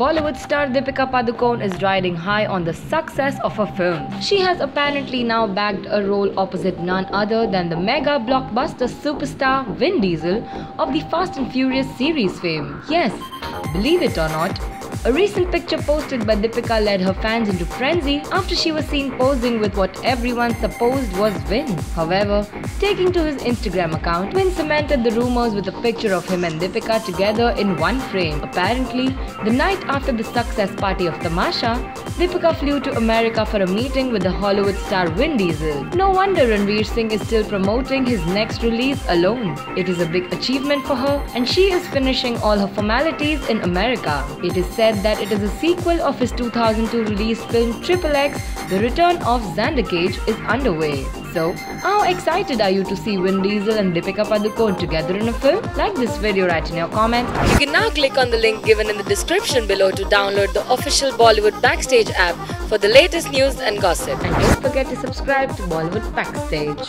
Bollywood star Deepika Padukone is riding high on the success of her film. She has apparently now bagged a role opposite none other than the mega blockbuster superstar Vin Diesel of the Fast and Furious series fame. Yes, believe it or not, a recent picture posted by Deepika led her fans into frenzy after she was seen posing with what everyone supposed was Vin. However, taking to his Instagram account, Vin cemented the rumors with a picture of him and Deepika together in one frame. Apparently, the night after the success party of Tamasha, Deepika flew to America for a meeting with the Hollywood star Vin Diesel. No wonder Ranveer Singh is still promoting his next release alone. It is a big achievement for her and she is finishing all her formalities in America. It is said that it is a sequel of his 2002 release film Triple X, The Return of Xander Cage is underway. So, how excited are you to see Vin Diesel and Deepika Padukone together in a film? Like this video, write in your comments. You can now click on the link given in the description below to download the official Bollywood Backstage app for the latest news and gossip. And don't forget to subscribe to Bollywood Backstage.